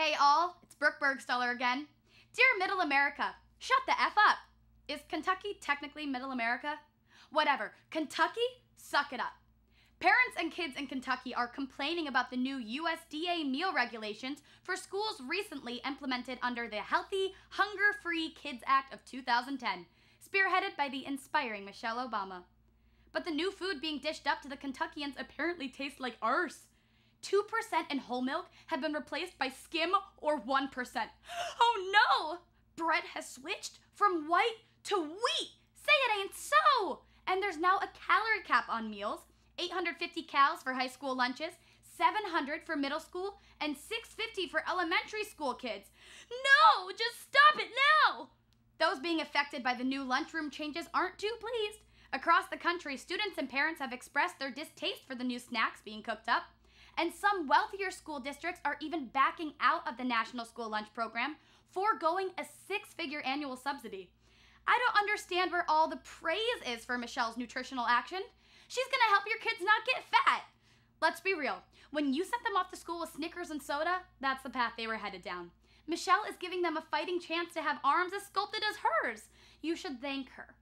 Hey all, it's Brooke Bergstaller again. Dear Middle America, shut the F up. Is Kentucky technically Middle America? Whatever. Kentucky, suck it up. Parents and kids in Kentucky are complaining about the new USDA meal regulations for schools recently implemented under the Healthy, Hunger Free Kids Act of 2010, spearheaded by the inspiring Michelle Obama. But the new food being dished up to the Kentuckians apparently tastes like arse. 2% in whole milk have been replaced by skim or 1%. Oh no! Bread has switched from white to wheat. Say it ain't so! And there's now a calorie cap on meals 850 calories for high school lunches, 700 for middle school, and 650 for elementary school kids. No! Just stop it now! Those being affected by the new lunchroom changes aren't too pleased. Across the country, students and parents have expressed their distaste for the new snacks being cooked up. And some wealthier school districts are even backing out of the National School Lunch Program, foregoing a six figure annual subsidy. I don't understand where all the praise is for Michelle's nutritional action. She's gonna help your kids not get fat. Let's be real. When you sent them off to school with Snickers and soda, that's the path they were headed down. Michelle is giving them a fighting chance to have arms as sculpted as hers. You should thank her